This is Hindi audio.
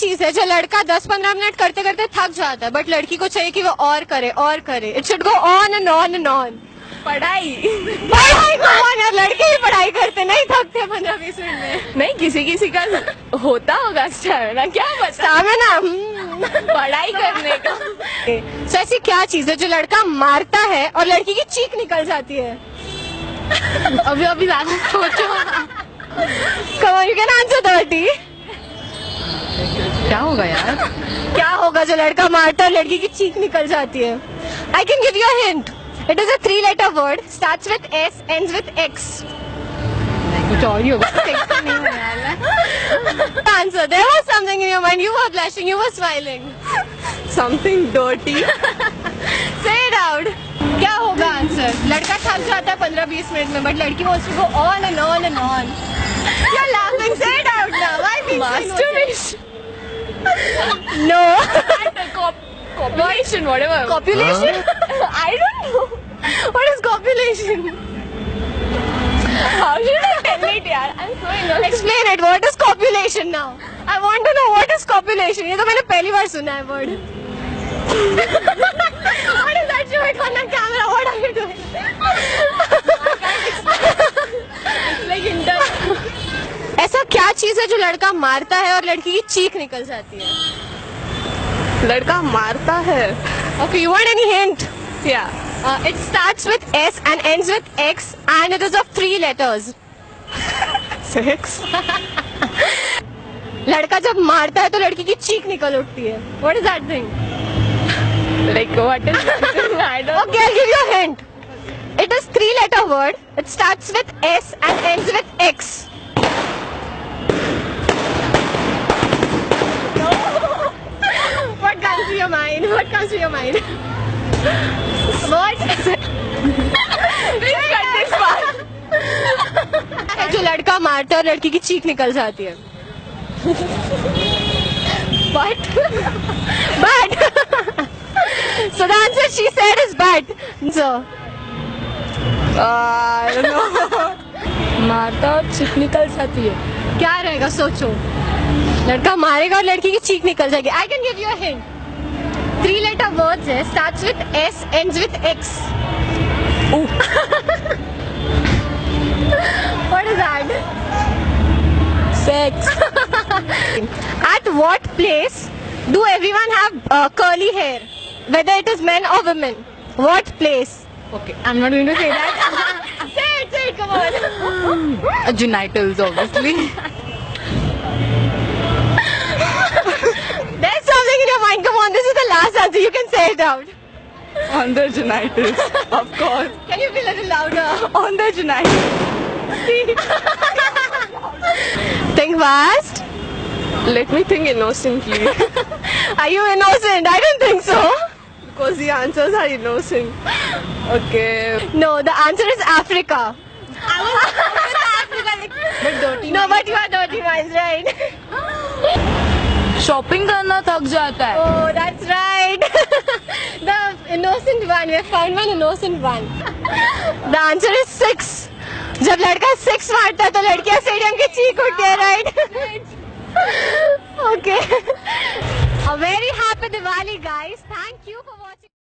चीज़ है जो लड़का 10-15 मिनट करते करते थक जाता है बट लड़की को चाहिए कि वो और करे और करे। It should go on and on and on पढ़ाई। पढ़ाई को ऑन यार लड़के ही पढ़ाई करते नहीं थकते पंद्रह बीस मिनट में नहीं किसी किसी का होता होगा स्टैमिना क्या स्टैमिना पढ़ाई करने का। सो ऐसी क्या चीज़ है जो लड़का मारता है और लड़की की चीख निकल जाती है? अभी अभी ज़्यादा सोचो कम यू कैन आंसर थर्टी होगा जो लड़का मारता है लड़की की चीख निकल जाती है। I can give you hint it is a three letter word starts with S ends with X कुछ और ही होगा answer there was something in your mind you were blushing you were smiling something dirty say it out क्या होगा आंसर लड़का थक जाता है पंद्रह बीस मिनट में बट लड़की wants to go on and on and on you are laughing say it out now why be masturbation. No copulation whatever copulation Huh? I don't know what is copulation how should I tell it yaar I'm so innocent explain it what is copulation now I want to know what is copulation ये तो मैंने पहली बार सुना है word what is that show it on the camera what are you doing like inter ऐसा क्या चीज़ है जो लड़का मारता है और लड़की की चीख निकल जाती है लड़का मारता है। Okay you want any hint या it starts with S and ends with X and it is of three letters sex लड़का जब मारता है तो लड़की की चीख निकल उठती है। What is that thing like what is okay I give you hint it is three letter word it starts with S and ends with X your mind? What comes to your mind? what? Please cut this part. है जो लड़का मारता है और लड़की की चीख निकल जाती है but but so the answer she said is but so I don't know. मारता और चिप निकल जाती है क्या रहेगा सोचो लड़का मारेगा और लड़की की चीख निकल जाएगी I can give you a three letter words is starts with S, ends with X. What is that? Sex. At what place do everyone have uh, curly hair? Whether it is men or women. What place? Okay, I'm not going to say that. say it, say it, come on. Genitals, obviously. You can say it out. on the genitals of course Can you be a little louder? on the genitals Think fast. let me think innocently Are you innocent? I don't think so. because the answers are innocent okay No, the answer is Africa. but dirty No, but you are dirty minds, right? Shopping करना थक जाता है Oh, that's right. Innocent one way found one innocent one the answer is sex जब लड़का सिक्स मारता है तो लड़कियाँ स्टेडियम के चीख उठती है right okay a very happy Diwali guys thank you